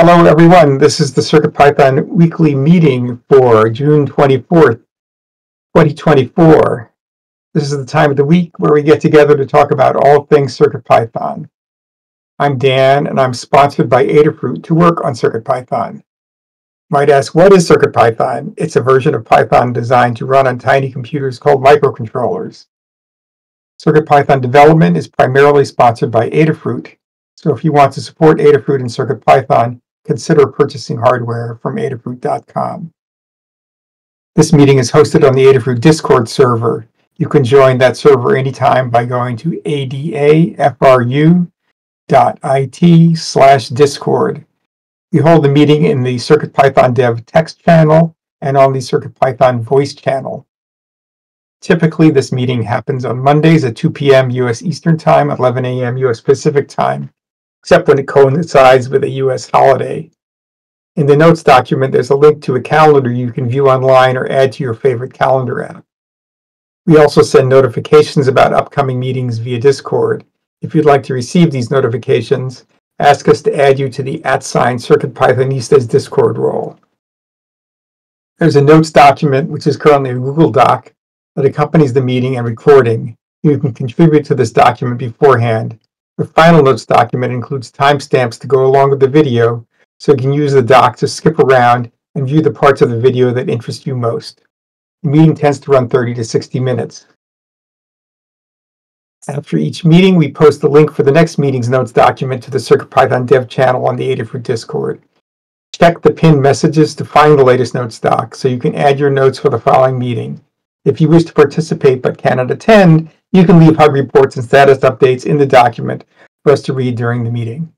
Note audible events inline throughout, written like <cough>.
Hello, everyone. This is the CircuitPython weekly meeting for June 24th, 2024. This is the time of the week where we get together to talk about all things CircuitPython. I'm Dan, and I'm sponsored by Adafruit to work on CircuitPython. Might ask, what is CircuitPython? It's a version of Python designed to run on tiny computers called microcontrollers. CircuitPython development is primarily sponsored by Adafruit, so if you want to support Adafruit and CircuitPython, consider purchasing hardware from adafruit.com. This meeting is hosted on the Adafruit Discord server. You can join that server anytime by going to adafru.it slash discord. We hold the meeting in the CircuitPython dev text channel and on the CircuitPython voice channel. Typically, this meeting happens on Mondays at 2 p.m. U.S. Eastern Time, 11 a.m. U.S. Pacific Time except when it coincides with a U.S. holiday. In the notes document, there's a link to a calendar you can view online or add to your favorite calendar app. We also send notifications about upcoming meetings via Discord. If you'd like to receive these notifications, ask us to add you to the at sign CircuitPythonistas Discord role. There's a notes document, which is currently a Google Doc, that accompanies the meeting and recording. You can contribute to this document beforehand the final notes document includes timestamps to go along with the video, so you can use the doc to skip around and view the parts of the video that interest you most. The meeting tends to run 30 to 60 minutes. After each meeting, we post the link for the next meeting's notes document to the CircuitPython dev channel on the Adafruit Discord. Check the pinned messages to find the latest notes doc so you can add your notes for the following meeting. If you wish to participate but cannot attend, you can leave hug reports and status updates in the document for us to read during the meeting.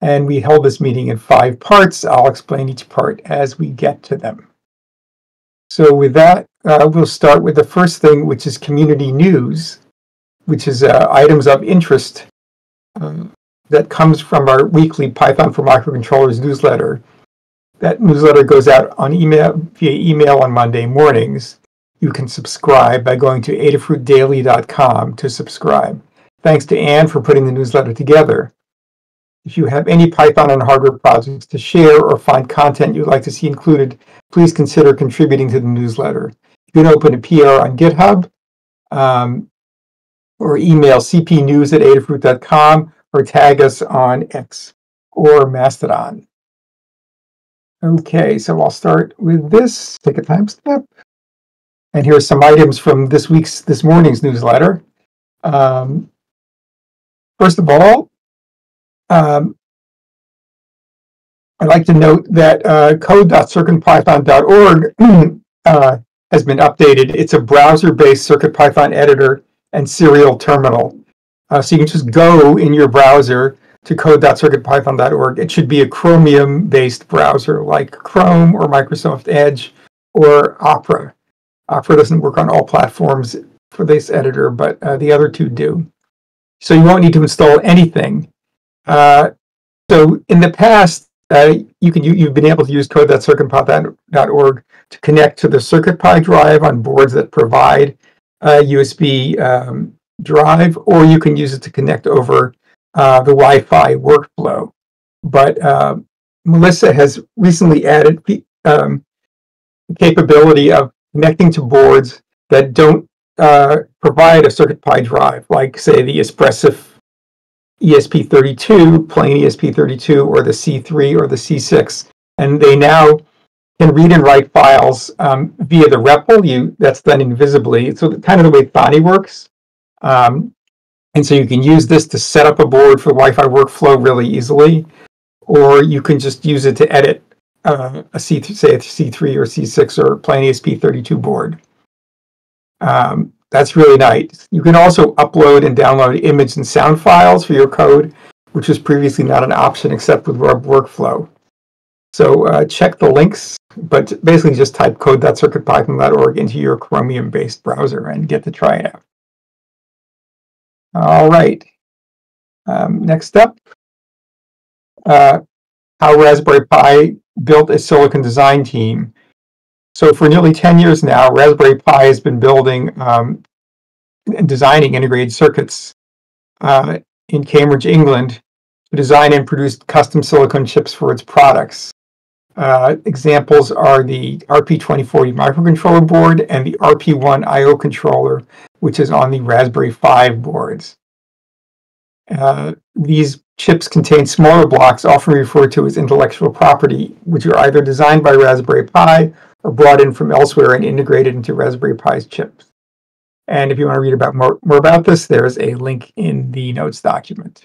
And we held this meeting in five parts. I'll explain each part as we get to them. So with that, uh, we'll start with the first thing, which is community news, which is uh, items of interest um, that comes from our weekly Python for Microcontrollers newsletter. That newsletter goes out on email via email on Monday mornings. You can subscribe by going to adafruitdaily.com to subscribe. Thanks to Anne for putting the newsletter together. If you have any Python and hardware projects to share or find content you'd like to see included, please consider contributing to the newsletter. You can open a PR on GitHub um, or email cpnews at adafruit.com or tag us on X or Mastodon. Okay, so I'll start with this. Take a timestamp. And here are some items from this week's, this morning's newsletter. Um, first of all, um, I'd like to note that uh, code.circuitpython.org <clears throat> uh, has been updated. It's a browser-based CircuitPython editor and serial terminal. Uh, so you can just go in your browser to code.circuitpython.org. It should be a Chromium-based browser like Chrome or Microsoft Edge or Opera. Opera doesn't work on all platforms for this editor, but uh, the other two do. So you won't need to install anything. Uh, so in the past, uh, you can you, have been able to use code.circuitpython.org to connect to the CircuitPy drive on boards that provide a USB um, drive, or you can use it to connect over uh, the Wi-Fi workflow. But uh, Melissa has recently added um, capability of connecting to boards that don't uh, provide a CircuitPy drive, like say the Espressif ESP32, plain ESP32, or the C3 or the C6, and they now can read and write files um, via the REPL. You that's done invisibly. So kind of the way Thonny works. Um, and so you can use this to set up a board for Wi-Fi workflow really easily, or you can just use it to edit uh, a C, say a C3 or C6 or plain ESP32 board. Um, that's really nice. You can also upload and download image and sound files for your code, which was previously not an option except with web workflow. So uh, check the links, but basically just type code.circuitpython.org into your Chromium-based browser and get to try it out. All right. Um, next up, uh, how Raspberry Pi built a silicon design team. So for nearly 10 years now, Raspberry Pi has been building um, and designing integrated circuits uh, in Cambridge, England, to design and produce custom silicon chips for its products. Uh, examples are the RP2040 microcontroller board and the RP1 IO controller, which is on the Raspberry 5 boards. Uh, these chips contain smaller blocks, often referred to as intellectual property, which are either designed by Raspberry Pi or brought in from elsewhere and integrated into Raspberry Pi's chips. And if you want to read about more, more about this, there's a link in the notes document.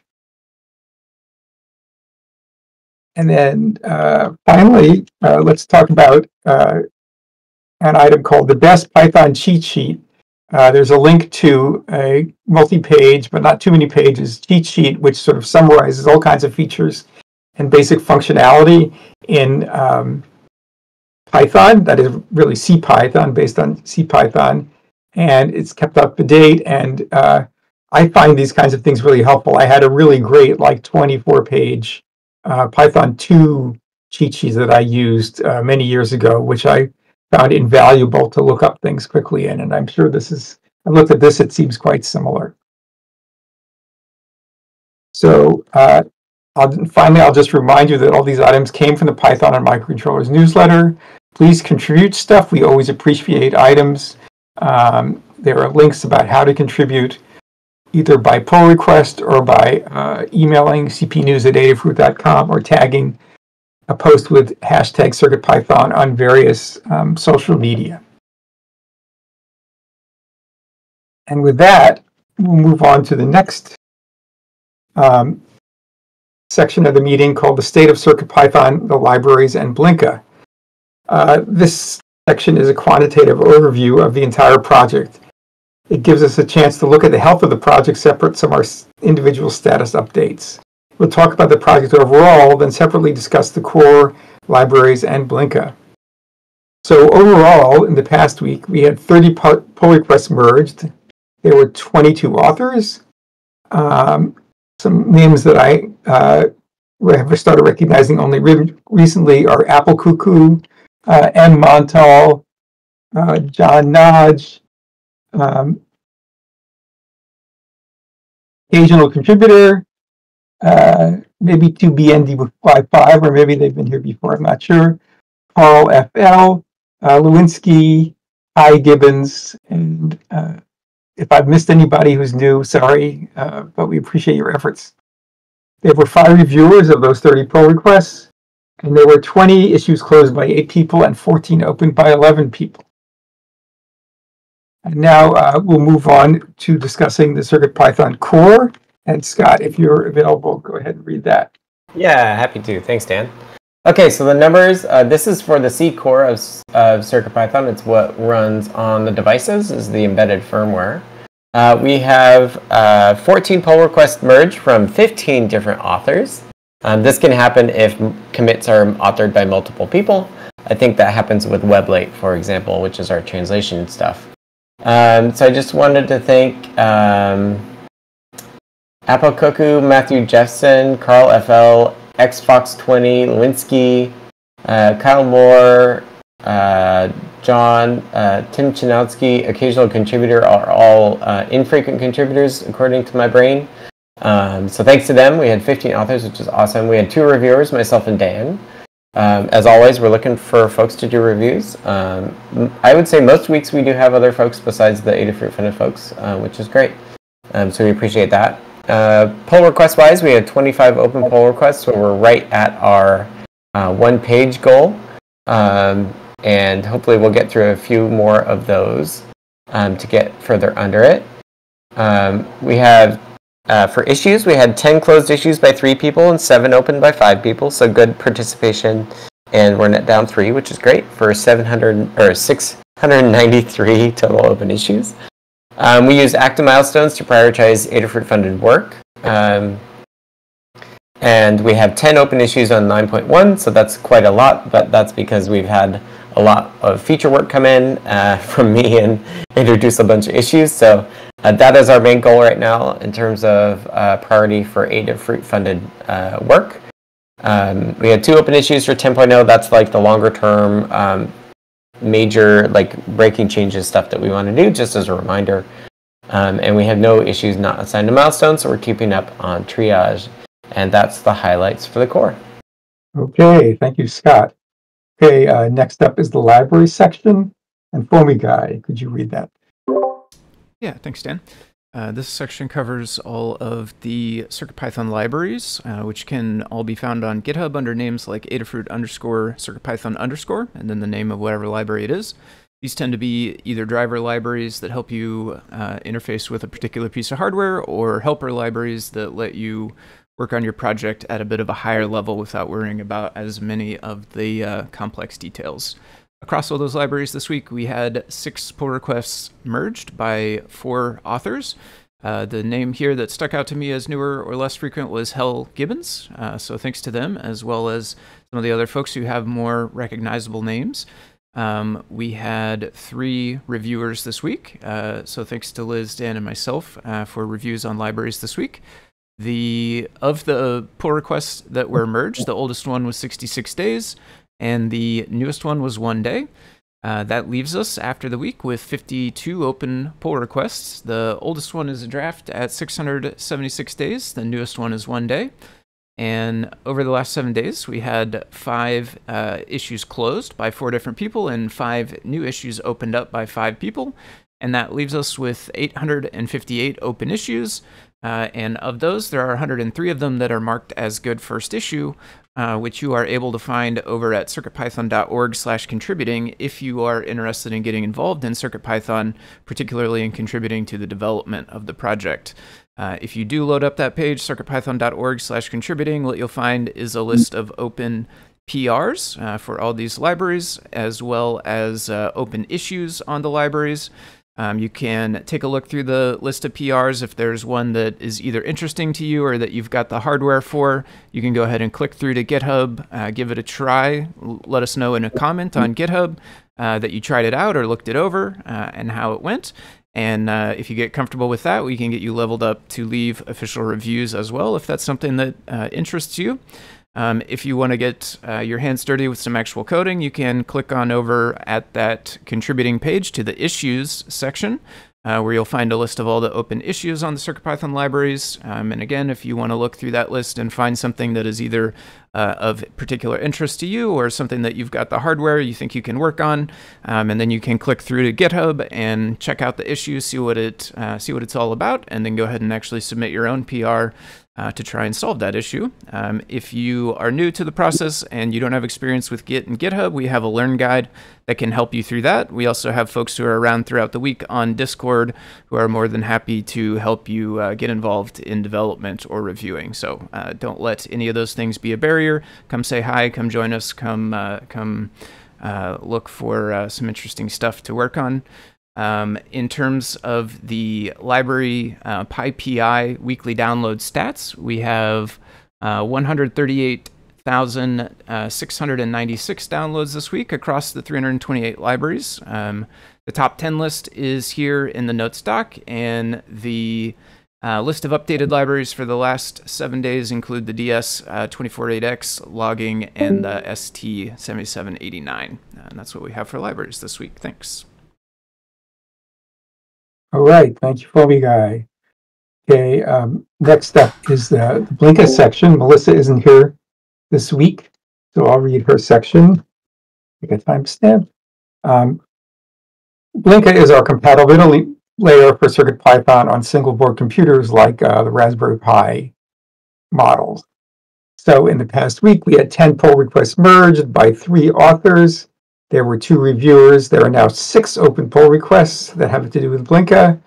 And then uh, finally, uh, let's talk about uh, an item called the best Python cheat sheet. Uh, there's a link to a multi-page, but not too many pages, cheat sheet, which sort of summarizes all kinds of features and basic functionality in um, Python. That is really CPython, based on CPython, and it's kept up to date. And uh, I find these kinds of things really helpful. I had a really great, like 24-page uh, Python 2 cheat sheets that I used uh, many years ago, which I found invaluable to look up things quickly in. And I'm sure this is, I looked at this, it seems quite similar. So uh, I'll, finally, I'll just remind you that all these items came from the Python and Microcontrollers newsletter. Please contribute stuff. We always appreciate items. Um, there are links about how to contribute either by pull request or by uh, emailing cpnews at adafruit.com or tagging a post with hashtag CircuitPython on various um, social media. And with that, we'll move on to the next um, section of the meeting called the State of CircuitPython, the Libraries, and Blinka. Uh, this section is a quantitative overview of the entire project it gives us a chance to look at the health of the project separate from our individual status updates. We'll talk about the project overall, then separately discuss the core, libraries, and Blinka. So overall, in the past week, we had 30 pull requests merged. There were 22 authors. Um, some names that I uh, have started recognizing only re recently are Apple Cuckoo, uh, M. Montal, uh, John Nodge, um, occasional contributor, uh, maybe to BND5, or maybe they've been here before, I'm not sure. Carl FL, uh, Lewinsky, I. Gibbons, and uh, if I've missed anybody who's new, sorry, uh, but we appreciate your efforts. There were five reviewers of those 30 pull requests, and there were 20 issues closed by eight people and 14 opened by 11 people. And now uh, we'll move on to discussing the CircuitPython core. And Scott, if you're available, go ahead and read that. Yeah, happy to. Thanks, Dan. Okay, so the numbers, uh, this is for the C core of, of CircuitPython. It's what runs on the devices, is the embedded firmware. Uh, we have uh, 14 pull requests merged from 15 different authors. Um, this can happen if commits are authored by multiple people. I think that happens with WebLate, for example, which is our translation stuff. Um, so I just wanted to thank um, Apple Cuckoo, Matthew Jeffson, Carl FL, XFox20, Lewinsky, uh, Kyle Moore, uh, John, uh, Tim Chinowski, occasional contributor are all uh, infrequent contributors according to my brain. Um, so thanks to them, we had 15 authors, which is awesome. We had two reviewers, myself and Dan. Um, as always, we're looking for folks to do reviews. Um, I would say most weeks we do have other folks besides the Adafruit Funded folks, uh, which is great. Um, so we appreciate that. Uh, pull request wise, we had 25 open pull requests, so we're right at our uh, one page goal. Um, and hopefully we'll get through a few more of those um, to get further under it. Um, we have uh, for issues, we had 10 closed issues by three people and seven open by five people, so good participation. And we're net down three, which is great for 700 or 693 total open issues. Um, we use active milestones to prioritize Adafruit funded work. Um, and we have 10 open issues on 9.1, so that's quite a lot, but that's because we've had a lot of feature work come in uh, <laughs> from me and introduce a bunch of issues. So uh, that is our main goal right now in terms of uh, priority for Adafruit funded uh, work. Um, we had two open issues for 10.0. That's like the longer term um, major like breaking changes stuff that we want to do, just as a reminder. Um, and we have no issues not assigned to milestones, so we're keeping up on triage And that's the highlights for the core. Okay, thank you, Scott. Okay, uh, next up is the library section. And Foamy Guy, could you read that? Yeah, thanks, Dan. Uh, this section covers all of the CircuitPython libraries, uh, which can all be found on GitHub under names like Adafruit underscore CircuitPython underscore, and then the name of whatever library it is. These tend to be either driver libraries that help you uh, interface with a particular piece of hardware, or helper libraries that let you work on your project at a bit of a higher level without worrying about as many of the uh, complex details. Across all those libraries this week, we had six pull requests merged by four authors. Uh, the name here that stuck out to me as newer or less frequent was Hell Gibbons. Uh, so thanks to them, as well as some of the other folks who have more recognizable names. Um, we had three reviewers this week. Uh, so thanks to Liz, Dan, and myself uh, for reviews on libraries this week. The of the pull requests that were merged, the oldest one was 66 days and the newest one was one day. Uh, that leaves us after the week with 52 open pull requests. The oldest one is a draft at 676 days. The newest one is one day. And over the last seven days, we had five uh, issues closed by four different people and five new issues opened up by five people. And that leaves us with 858 open issues. Uh, and of those, there are 103 of them that are marked as good first issue, uh, which you are able to find over at circuitpython.org slash contributing if you are interested in getting involved in CircuitPython, particularly in contributing to the development of the project. Uh, if you do load up that page, circuitpython.org slash contributing, what you'll find is a list of open PRs uh, for all these libraries, as well as uh, open issues on the libraries. Um, you can take a look through the list of PRs. If there's one that is either interesting to you or that you've got the hardware for, you can go ahead and click through to GitHub, uh, give it a try. Let us know in a comment on GitHub uh, that you tried it out or looked it over uh, and how it went. And uh, if you get comfortable with that, we can get you leveled up to leave official reviews as well if that's something that uh, interests you. Um, if you want to get uh, your hands dirty with some actual coding, you can click on over at that contributing page to the issues section, uh, where you'll find a list of all the open issues on the CircuitPython libraries. Um, and again, if you want to look through that list and find something that is either uh, of particular interest to you or something that you've got the hardware you think you can work on, um, and then you can click through to GitHub and check out the issue, see what it uh, see what it's all about, and then go ahead and actually submit your own PR uh, to try and solve that issue. Um, if you are new to the process and you don't have experience with Git and GitHub, we have a Learn Guide that can help you through that. We also have folks who are around throughout the week on Discord who are more than happy to help you uh, get involved in development or reviewing. So uh, don't let any of those things be a barrier. Come say hi, come join us, come, uh, come uh, look for uh, some interesting stuff to work on. Um, in terms of the library uh, PyPI weekly download stats, we have uh, 138,696 uh, downloads this week across the 328 libraries. Um, the top 10 list is here in the notes doc, and the uh, list of updated libraries for the last seven days include the DS248X uh, logging and the ST7789. And that's what we have for libraries this week. Thanks. All right, thank you, Foamy Guy. Okay, um, next up is the, the Blinka section. Melissa isn't here this week, so I'll read her section. Take a timestamp. Um, Blinka is our compatibility layer for CircuitPython on single board computers like uh, the Raspberry Pi models. So in the past week, we had 10 pull requests merged by three authors. There were two reviewers. There are now six open pull requests that have to do with Blinka.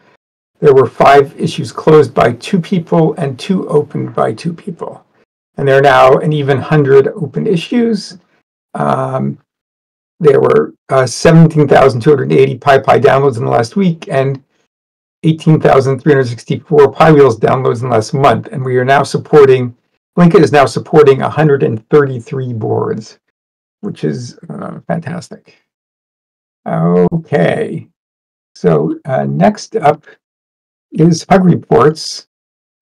There were five issues closed by two people and two opened by two people. And there are now an even 100 open issues. Um, there were uh, 17,280 PyPI downloads in the last week and 18,364 piwheels downloads in the last month. And we are now supporting, Blinka is now supporting 133 boards which is uh, fantastic. Okay, so uh, next up is Hug Reports.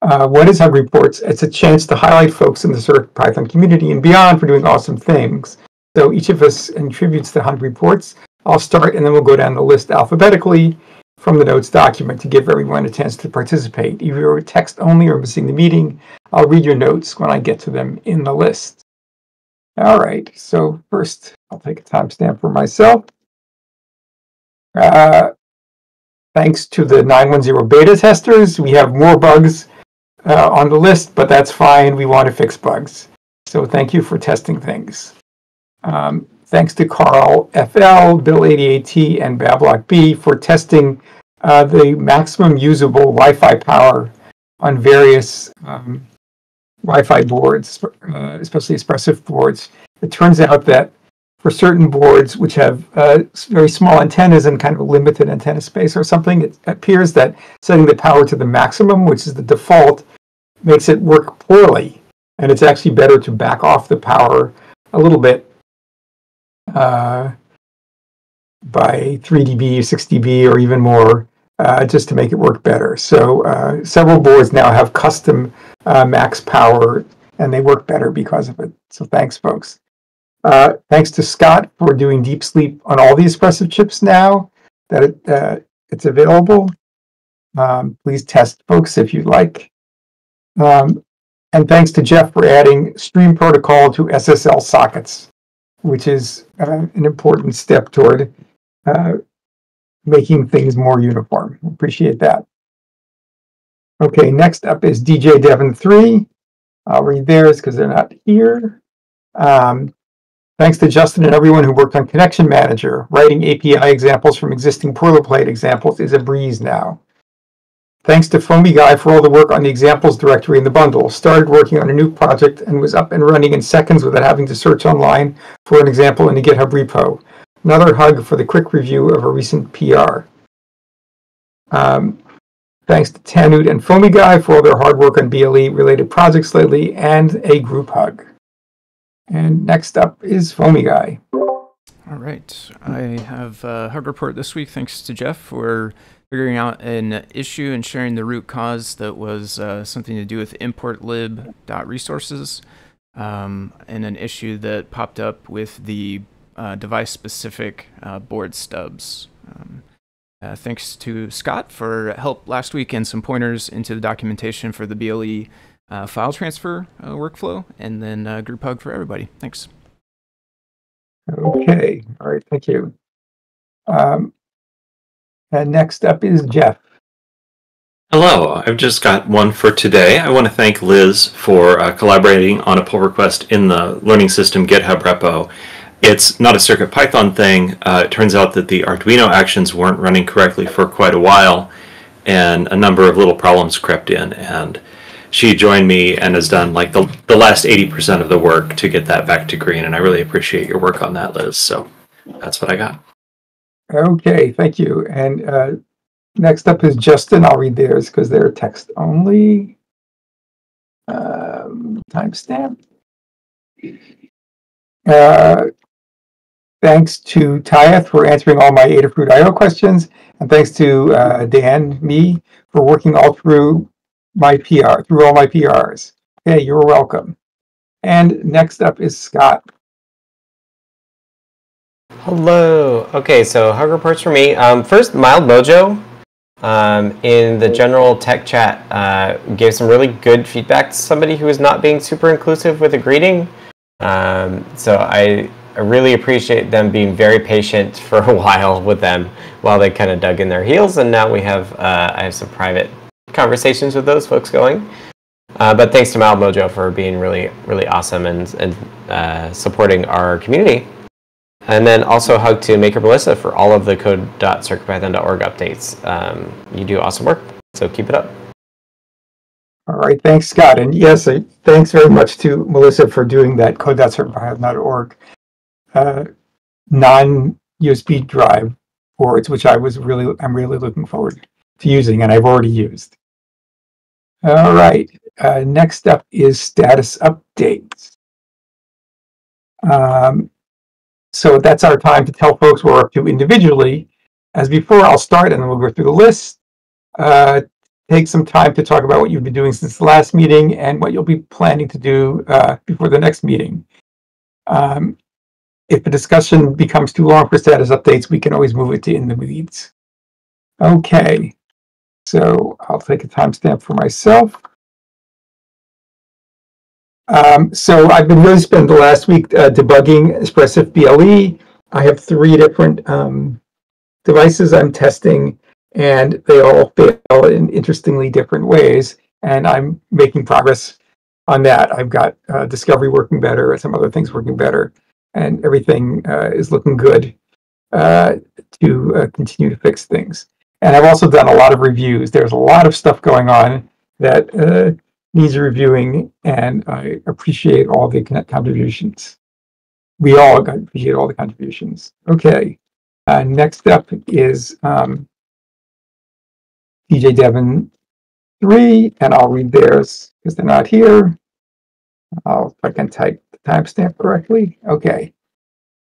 Uh, what is Hug Reports? It's a chance to highlight folks in the Python community and beyond for doing awesome things. So each of us contributes to Hug Reports. I'll start and then we'll go down the list alphabetically. from the notes document to give everyone a chance to participate. If you're text only or missing the meeting, I'll read your notes when I get to them in the list. All right, so first I'll take a timestamp for myself. Uh, thanks to the 910 beta testers, we have more bugs uh, on the list, but that's fine. We want to fix bugs. So thank you for testing things. Um, thanks to Carl FL, Bill88T, and bablokb for testing uh, the maximum usable Wi-Fi power on various um, Wi-Fi boards, uh, especially Espressif boards. It turns out that for certain boards which have uh, very small antennas and kind of limited antenna space or something, it appears that setting the power to the maximum, which is the default, makes it work poorly. And it's actually better to back off the power a little bit uh, by 3 dB, 6 dB, or even more, uh, just to make it work better. So uh, several boards now have custom uh, max power, and they work better because of it. So thanks, folks. Uh, thanks to Scott for doing deep sleep on all the Espressif chips now that it, uh, it's available. Um, please test, folks, if you'd like. Um, and thanks to Jeff for adding stream protocol to SSL sockets, which is uh, an important step toward uh, making things more uniform. Appreciate that. Okay, next up is DJ Devon 3. I'll read theirs because they're not here. Um, thanks to Justin and everyone who worked on Connection Manager. Writing API examples from existing boilerplate examples is a breeze now. Thanks to Foamy Guy for all the work on the examples directory in the bundle. Started working on a new project and was up and running in seconds without having to search online for an example in a GitHub repo. Another hug for the quick review of a recent PR. Um, thanks to Tannewt and Foamy Guy for all their hard work on BLE related projects lately, and a group hug. And next up is Foamy Guy. All right. I have a hug report this week thanks to Jeff for figuring out an issue and sharing the root cause that was uh, something to do with importlib.resources um, and an issue that popped up with the uh, device specific uh, board stubs. Um, uh, thanks to Scott for help last week and some pointers into the documentation for the BLE uh, file transfer uh, workflow, and then group hug for everybody. Thanks. Okay. All right. Thank you. Um, and next up is Jeff. Hello, I've just got one for today. I want to thank Liz for uh, collaborating on a pull request in the Learning System GitHub repo. It's not a CircuitPython thing. Uh, it turns out that the Arduino actions weren't running correctly for quite a while, and a number of little problems crept in. And she joined me and has done like the, the last 80% of the work to get that back to green. And I really appreciate your work on that, Liz. So that's what I got. Okay, thank you. And uh, next up is Justin. I'll read theirs because they're text only. Um, timestamp. Uh, thanks to Tyeth for answering all my Adafruit IO questions, and thanks to uh, Dan, me, for working all through my PR, through all my PRs. Okay, you're welcome. And next up is Scott. Hello. Okay, so hug reports for me. Um, first, Mild Mojo um, in the general tech chat uh, gave some really good feedback to somebody who was not being super inclusive with a greeting. Um, so I, I really appreciate them being very patient for a <laughs> while with them while they kind of dug in their heels. And now we have uh, I have some private conversations with those folks going. Uh, but thanks to Mild Mojo for being really really awesome and and uh, supporting our community. And then also hug to Maker Melissa for all of the code.circuitpython.org updates. Um, you do awesome work, so keep it up. All right, thanks, Scott. And yes, thanks very much to Melissa for doing that code.circuitpython.org uh, non-USB drive boards, which I was really, I'm really looking forward to using, and I've already used. All right, uh, next up is status updates. Um, so that's our time to tell folks what we're up to individually. As before, I'll start and then we'll go through the list. Uh, take some time to talk about what you've been doing since the last meeting and what you'll be planning to do uh, before the next meeting. Um, if the discussion becomes too long for status updates, we can always move it to in the weeds. Okay, so I'll take a timestamp for myself. Um, so I've been really spending the last week uh, debugging Espressif BLE. I have three different um, devices I'm testing, and they all fail in interestingly different ways. And I'm making progress on that. I've got uh, Discovery working better, some other things working better, and everything uh, is looking good uh, to uh, continue to fix things. And I've also done a lot of reviews. There's a lot of stuff going on that uh, needs reviewing, and I appreciate all the contributions. We all appreciate all the contributions. Okay, uh, next up is um, DJ Devon 3, and I'll read theirs because they're not here. I'll, I can type timestamp correctly. Okay.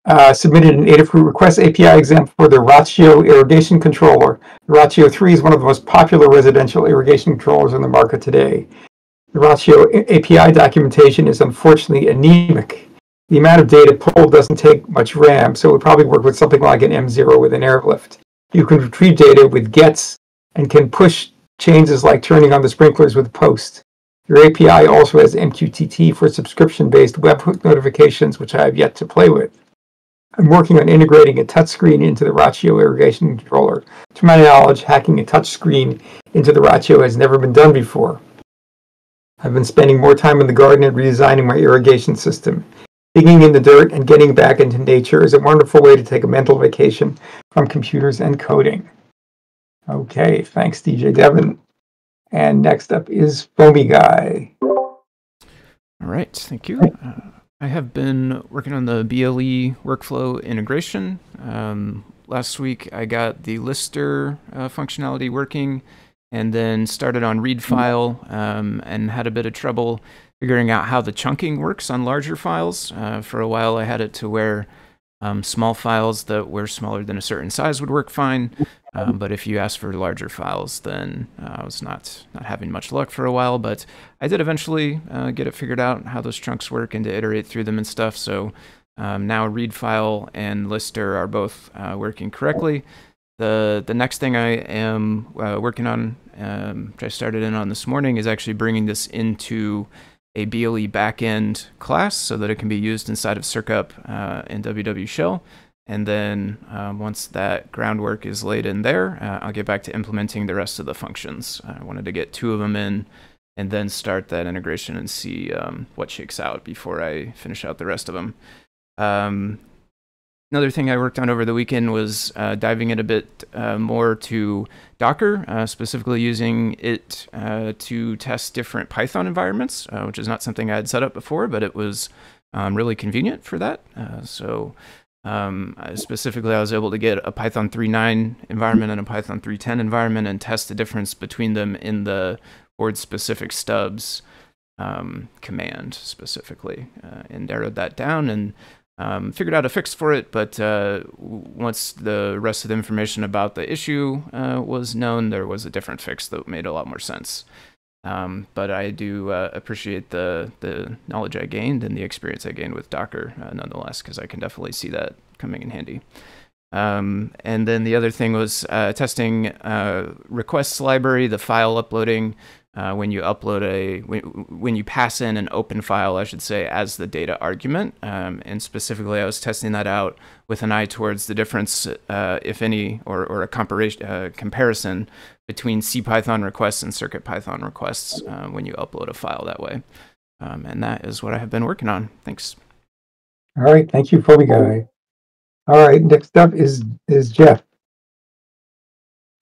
Uh, submitted an Adafruit request API exam for the Rachio irrigation controller. The Rachio 3 is one of the most popular residential irrigation controllers in the market today. The Rachio API documentation is unfortunately anemic. The amount of data pulled doesn't take much RAM, so it would probably work with something like an M0 with an airlift. You can retrieve data with gets and can push changes like turning on the sprinklers with post. Your API also has MQTT for subscription-based webhook notifications, which I have yet to play with. I'm working on integrating a touchscreen into the Rachio irrigation controller. To my knowledge, hacking a touchscreen into the Rachio has never been done before. I've been spending more time in the garden and redesigning my irrigation system. Digging in the dirt and getting back into nature is a wonderful way to take a mental vacation from computers and coding. Okay, thanks, DJ Devon. And next up is Foamy Guy. All right, thank you. Uh, I have been working on the BLE workflow integration. Um, last week I got the lister uh, functionality working and then started on read file um, and had a bit of trouble figuring out how the chunking works on larger files. Uh, for a while I had it to where um, small files that were smaller than a certain size would work fine, um, but if you ask for larger files, then uh, I was not not having much luck for a while. But I did eventually uh, get it figured out how those chunks work and to iterate through them and stuff. So um, now read file and lister are both uh, working correctly. The the next thing I am uh, working on, um, which I started in on this morning, is actually bringing this into a BLE backend class so that it can be used inside of CircUp uh, in WW Shell. And then um, once that groundwork is laid in there, uh, I'll get back to implementing the rest of the functions. I wanted to get two of them in and then start that integration and see um, what shakes out before I finish out the rest of them. Um, another thing I worked on over the weekend was uh, diving in a bit uh, more to Docker, uh, specifically using it uh, to test different Python environments, uh, which is not something I had set up before, but it was um, really convenient for that. so um, specifically, I was able to get a Python 3.9 environment and a Python 3.10 environment and test the difference between them in the board-specific stubs um, command specifically, uh, and narrowed that down and um, figured out a fix for it. But uh, once the rest of the information about the issue uh, was known, there was a different fix that made a lot more sense. Um, but I do uh, appreciate the the knowledge I gained and the experience I gained with Docker, uh, nonetheless, because I can definitely see that coming in handy. Um, and then the other thing was uh, testing uh, requests library, the file uploading. Uh, when you upload a when, when you pass in an open file, I should say, as the data argument, um, and specifically, I was testing that out with an eye towards the difference, uh, if any, or, or a comparison comparison between CPython requests and CircuitPython requests uh, when you upload a file that way. Um, and that is what I have been working on. Thanks. All right, thank you, Foamy Guy. All right, next up is is Jeff.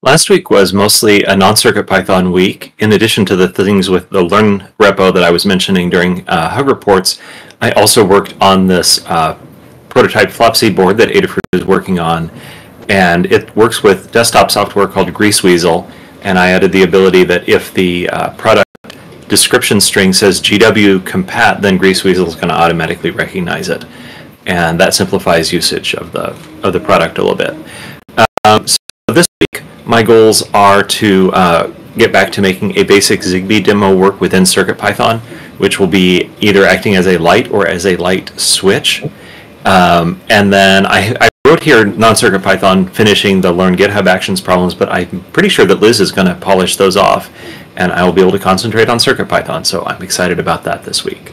Last week was mostly a non-circuit Python week. In addition to the things with the Learn repo that I was mentioning during uh, Hug Reports, I also worked on this uh, prototype Floppsy board that Adafruit is working on, and it works with desktop software called Greaseweazle, and I added the ability that if the uh, product description string says GW compat, then Greaseweazle is going to automatically recognize it, and that simplifies usage of the of the product a little bit. Um, so my goals are to uh, get back to making a basic Zigbee demo work within CircuitPython, which will be either acting as a light or as a light switch. Um, and then I, I wrote here non-CircuitPython finishing the learn GitHub Actions problems, but I'm pretty sure that Liz is going to polish those off, and I will be able to concentrate on CircuitPython. So I'm excited about that this week.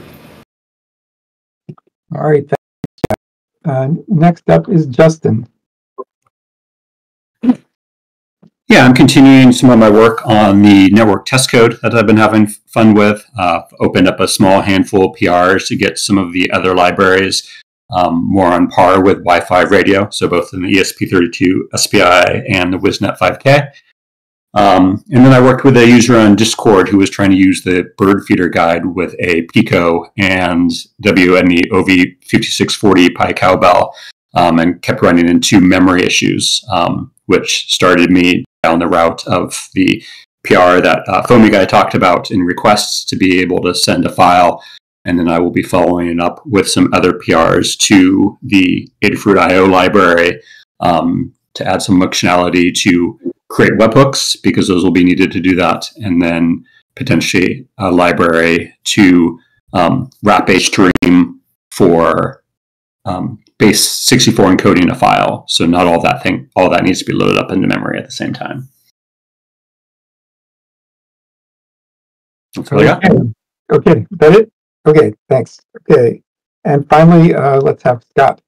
All right. Uh, next up is Justin. Yeah, I'm continuing some of my work on the network test code that I've been having fun with. Uh, opened up a small handful of PRs to get some of the other libraries um, more on par with Wi-Fi radio, so both in the ESP32 SPI and the WIZnet 5K. Um, and then I worked with a user on Discord who was trying to use the bird feeder guide with a Pico and WME OV5640 Pi Cowbell um, and kept running into memory issues, um, which started me down the route of the PR that uh, Foamy Guy talked about in requests to be able to send a file. And then I will be following it up with some other PRs to the Adafruit IO library um, to add some functionality to create webhooks because those will be needed to do that. And then potentially a library to um, wrap HStream for um, base 64 encoding a file. So not all that thing, all that needs to be loaded up into memory at the same time. That's all okay. Okay, that it? Okay, thanks. Okay, and finally, uh, let's have Scott.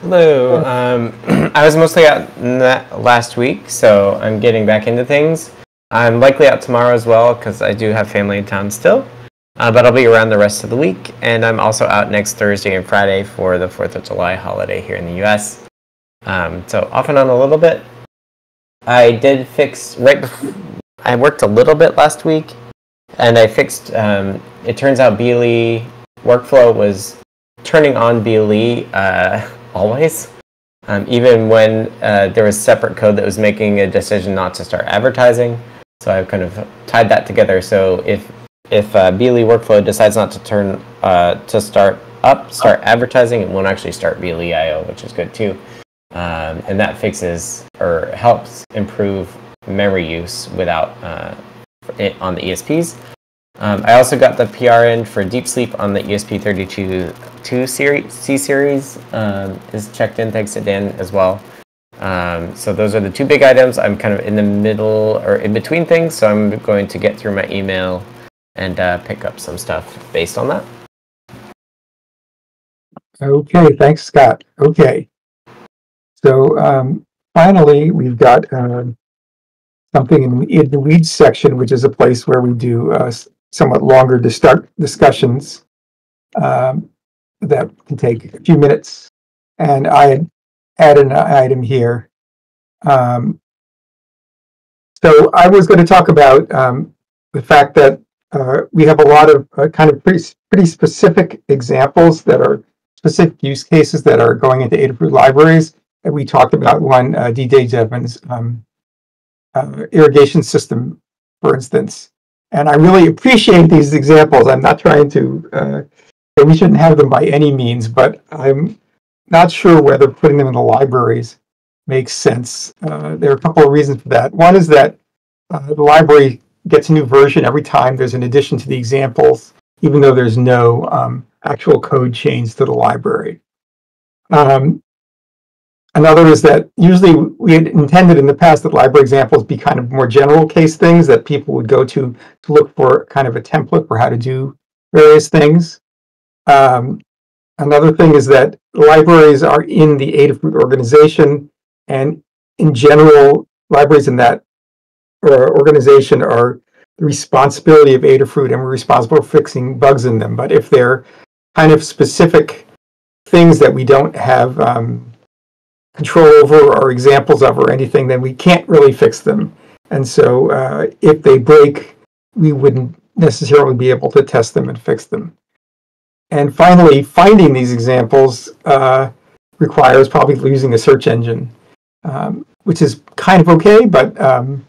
Hello. Um, <clears throat> I was mostly out last week, so I'm getting back into things. I'm likely out tomorrow as well because I do have family in town still. Uh, but I'll be around the rest of the week, and I'm also out next Thursday and Friday for the 4th of July holiday here in the US. Um, so off and on a little bit. I did fix right before I worked a little bit last week, and I fixed. Um, it turns out BLE workflow was turning on BLE uh, <laughs> always, um, even when uh, there was separate code that was making a decision not to start advertising. So I've kind of tied that together. So if if uh, BLE workflow decides not to turn uh, to start up, start advertising, it won't actually start BLE IO, which is good too. Um, and that fixes or helps improve memory use without uh, it on the ESPs. Um, I also got the PR PRN for Deep Sleep on the ESP32 2 series, C series um, is checked in thanks to Dan as well. Um, so those are the two big items. I'm kind of in the middle or in between things, so I'm going to get through my email and uh, pick up some stuff based on that. Okay, thanks, Scott. Okay. So um, finally, we've got uh, something in, in, the weeds section, which is a place where we do uh, somewhat longer start discussions um, that can take a few minutes. And I added an item here. Um, so I was going to talk about um, the fact that uh, we have a lot of uh, kind of pretty, pretty specific examples that are specific use cases that are going into Adafruit libraries. And we talked about one, uh, DJ Devon's um, uh, irrigation system, for instance. And I really appreciate these examples. I'm not trying to, uh, we shouldn't have them by any means, but I'm not sure whether putting them in the libraries makes sense. There are a couple of reasons for that. One is that the library gets a new version every time there's an addition to the examples, even though there's no um, actual code change to the library. Um, another is that usually we had intended in the past that library examples be kind of more general case things that people would go to to look for kind of a template for how to do various things. Um, another thing is that libraries are in the Adafruit organization, and in general, libraries in that or organization are the responsibility of Adafruit and we're responsible for fixing bugs in them. But if they're kind of specific things that we don't have um, control over or examples of or anything, then we can't really fix them. And so uh, if they break, we wouldn't necessarily be able to test them and fix them. And finally, finding these examples uh, requires probably using a search engine, um, which is kind of okay, but um,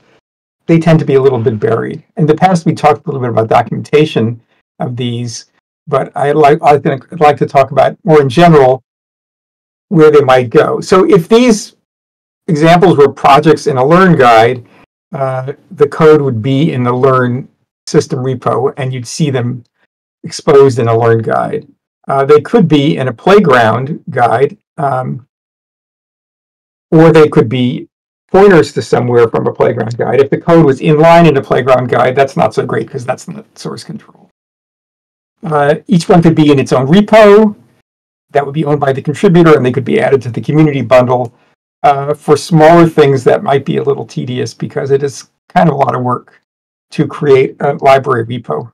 they tend to be a little bit buried. In the past, we talked a little bit about documentation of these, but I'd like, I think I'd like to talk about more in general where they might go. So if these examples were projects in a Learn guide, uh, the code would be in the Learn system repo, and you'd see them exposed in a Learn guide. Uh, they could be in a playground guide, um, or they could be pointers to somewhere from a playground guide. If the code was inline in a playground guide, that's not so great because that's not source control. Uh, each one could be in its own repo that would be owned by the contributor and they could be added to the community bundle uh, for smaller things that might be a little tedious because it is kind of a lot of work to create a library repo.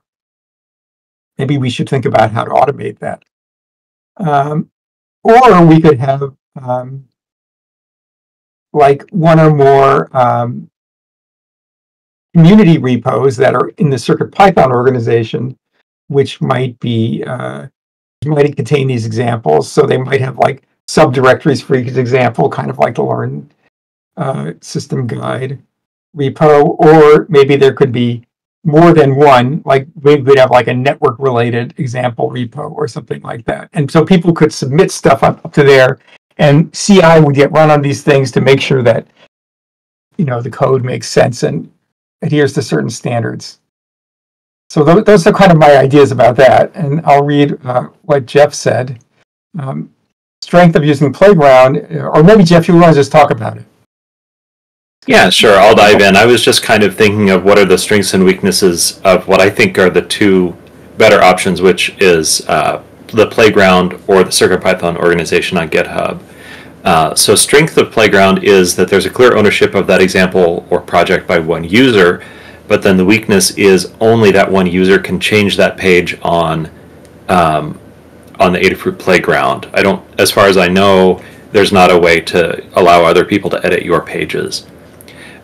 Maybe we should think about how to automate that. Um, or we could have um, like one or more um, community repos that are in the Circuit Python organization, which might be uh, might contain these examples. So they might have like subdirectories for each example, kind of like the Learn uh, System Guide repo, or maybe there could be more than one, like maybe we'd have like a network related example repo or something like that. And so people could submit stuff up to there and CI would get run on these things to make sure that, you know, the code makes sense and adheres to certain standards. So th- those are kind of my ideas about that. And I'll read uh, what Jeff said. Um, strength of using Playground, or maybe Jeff, you want to just talk about it. Yeah, sure. I'll dive in. I was just kind of thinking of what are the strengths and weaknesses of what I think are the two better options, which is uh, the Playground or the CircuitPython organization on GitHub. Uh, so, strength of Playground is that there's a clear ownership of that example or project by one user, but then the weakness is only that one user can change that page on um, on the Adafruit Playground. I don't, as far as I know, there's not a way to allow other people to edit your pages.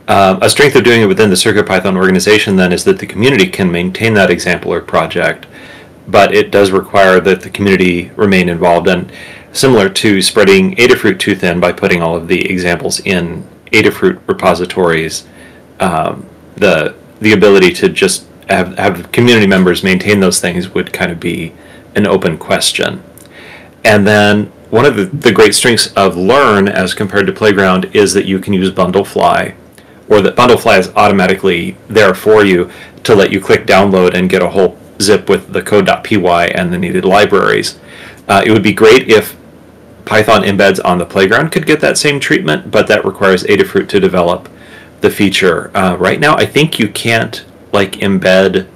Um, a strength of doing it within the CircuitPython organization then is that the community can maintain that example or project, but it does require that the community remain involved. And similar to spreading Adafruit too thin by putting all of the examples in Adafruit repositories, um, the the ability to just have, have community members maintain those things would kind of be an open question. And then one of the, the great strengths of Learn as compared to Playground is that you can use Bundlefly or that Bundlefly is automatically there for you to let you click download and get a whole zip with the code.py and the needed libraries. Uh, it would be great if Python embeds on the playground could get that same treatment, but that requires Adafruit to develop the feature. Uh, right now, I think you can't like embed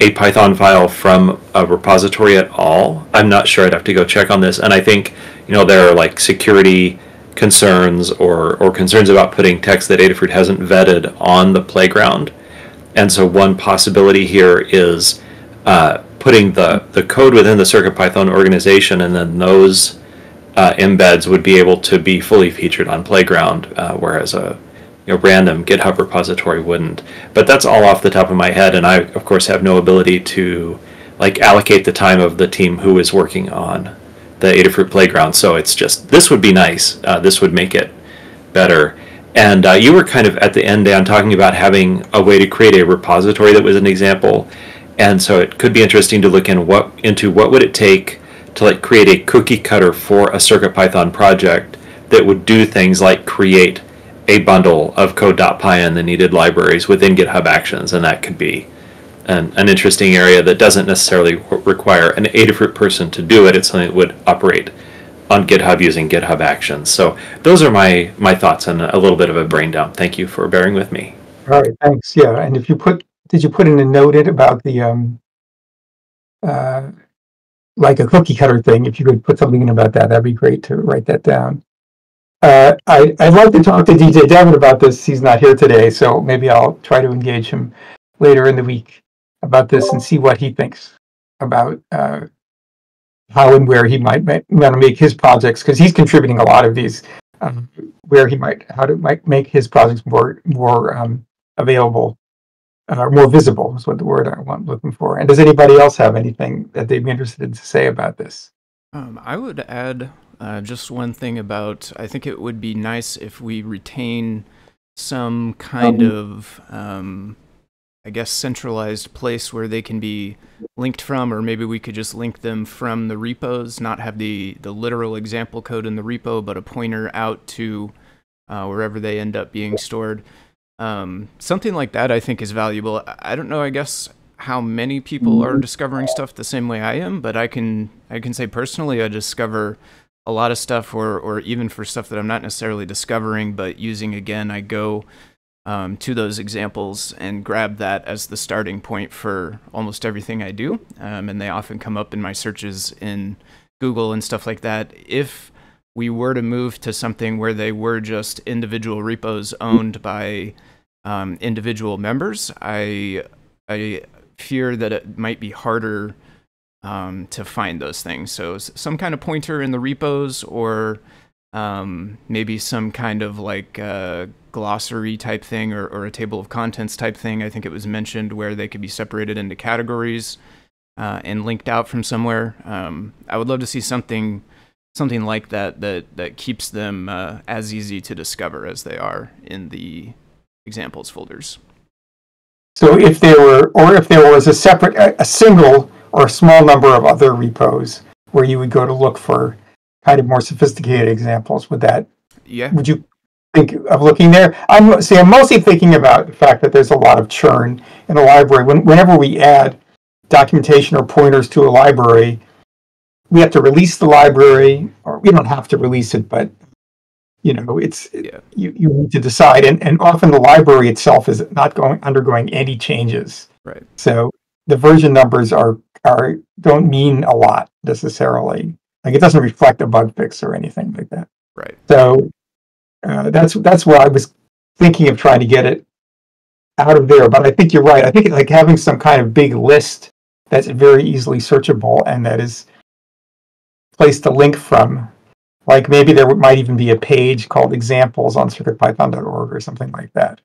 a Python file from a repository at all. I'm not sure. I'd have to go check on this. And I think you know there are like security concerns or, or concerns about putting text that Adafruit hasn't vetted on the playground. And so one possibility here is uh, putting the, the code within the CircuitPython organization and then those uh, embeds would be able to be fully featured on Playground, uh, whereas a you know, random GitHub repository wouldn't. But that's all off the top of my head, and I, of course, have no ability to like allocate the time of the team who is working on the Adafruit Playground. So it's just this would be nice. Uh, this would make it better. And uh, you were kind of at the end, Dan, talking about having a way to create a repository that was an example. And so it could be interesting to look in what into what would it take to like create a cookie cutter for a CircuitPython project that would do things like create a bundle of code.py and the needed libraries within GitHub Actions, and that could be an, an interesting area that doesn't necessarily require an Adafruit person to do it. It's something that would operate on GitHub using GitHub Actions. So those are my my thoughts and a little bit of a brain dump. Thank you for bearing with me. All right, thanks. Yeah, and if you put, did you put in a note in about the um, uh, like a cookie cutter thing? If you could put something in about that, that'd be great to write that down. Uh, I, I'd like to talk to DJ Devon about this. He's not here today, so maybe I'll try to engage him later in the week about this and see what he thinks about uh, how and where he might want to make his projects because he's contributing a lot of these um, where he might how to might make his projects more more um, available uh, more visible is what the word I'm looking for. And does anybody else have anything that they'd be interested in to say about this? Um, I would add uh, just one thing about I think it would be nice if we retain some kind um, of um, I guess, centralized place where they can be linked from, or maybe we could just link them from the repos, not have the, the literal example code in the repo, but a pointer out to uh, wherever they end up being stored. Um, something like that I think is valuable. I don't know, I guess how many people are discovering stuff the same way I am, but I can I can say personally I discover a lot of stuff or or even for stuff that I'm not necessarily discovering but using again, I go um, to those examples and grab that as the starting point for almost everything I do. Um, and they often come up in my searches in Google and stuff like that. If we were to move to something where they were just individual repos owned by um, individual members, I I fear that it might be harder um, to find those things. So some kind of pointer in the repos, or um, maybe some kind of like uh, glossary type thing, or, or, a table of contents type thing. I think it was mentioned where they could be separated into categories uh, and linked out from somewhere. Um, I would love to see something something like that that that keeps them uh, as easy to discover as they are in the examples folders. So if there were, or if there was a separate, a, a single or a small number of other repos where you would go to look for kind of more sophisticated examples, would that, yeah, would you think of looking there? I'm see, I'm mostly thinking about the fact that there's a lot of churn in a library. When, whenever we add documentation or pointers to a library, we have to release the library, or we don't have to release it, but you know it's yeah. you, you need to decide and, and often the library itself is not going undergoing any changes. Right. So the version numbers are are don't mean a lot necessarily. Like it doesn't reflect a bug fix or anything like that. Right. So uh, that's that's where i was thinking of trying to get it out of there but i think you're right. I think like having some kind of big list that's very easily searchable and that is placed a link from like maybe there might even be a page called examples on circuitpython.org or something like that.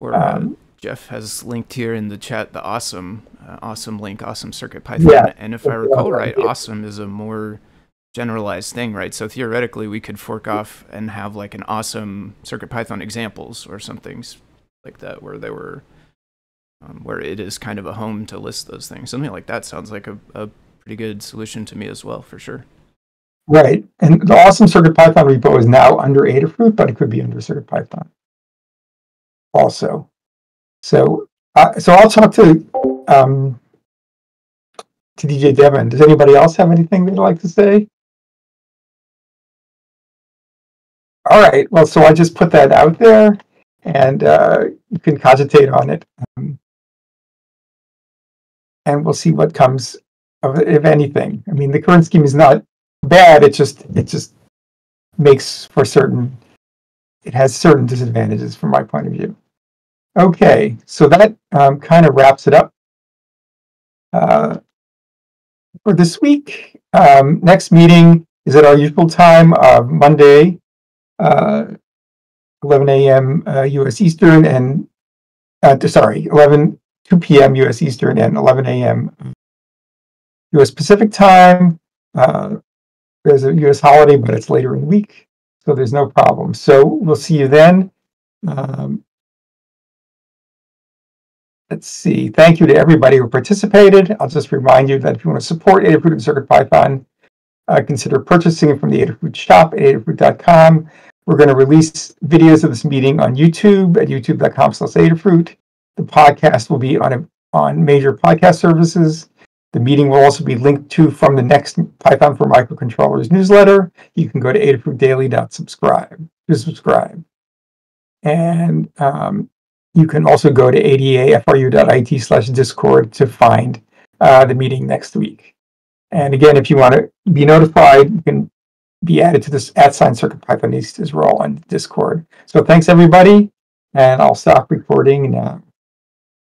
Or uh, um, Jeff has linked here in the chat the awesome, uh, awesome link, awesome CircuitPython. Yeah, and if I recall right, awesome is a more generalized thing, right? So theoretically, we could fork off and have like an awesome CircuitPython examples or something like that, where they were, um, where it is kind of a home to list those things. Something like that sounds like a, a pretty good solution to me as well, for sure. Right. And the awesome CircuitPython repo is now under Adafruit, but it could be under CircuitPython also. So, uh, so I'll talk to um, to DJ Devon. Does anybody else have anything they'd like to say? All right. Well, so I just put that out there, and uh, you can cogitate on it, um, and we'll see what comes of if anything. I mean, the current scheme is not bad. It just it just makes for certain it has certain disadvantages from my point of view. Okay, so that um, kind of wraps it up uh, for this week. Um, next meeting is at our usual time of Monday, uh, 11 a.m. Uh, U.S. Eastern, and uh, sorry, 11 2 p.m. U.S. Eastern and 11 a.m. U.S. Pacific time. Uh, there's a U.S. holiday, but it's later in the week, so there's no problem. So we'll see you then. Um, let's see. Thank you to everybody who participated. I'll just remind you that if you want to support Adafruit and CircuitPython, uh, consider purchasing it from the Adafruit shop at adafruit.com. We're going to release videos of this meeting on YouTube at youtube.com slash Adafruit. The podcast will be on a, on major podcast services. The meeting will also be linked to from the next Python for Microcontrollers newsletter. You can go to adafruitdaily.subscribe to subscribe. And um, you can also go to adafru.it slash discord to find uh, the meeting next week. And again, if you want to be notified, you can be added to this at sign circuit Pythonist as well on Discord. So thanks everybody, and I'll stop recording now.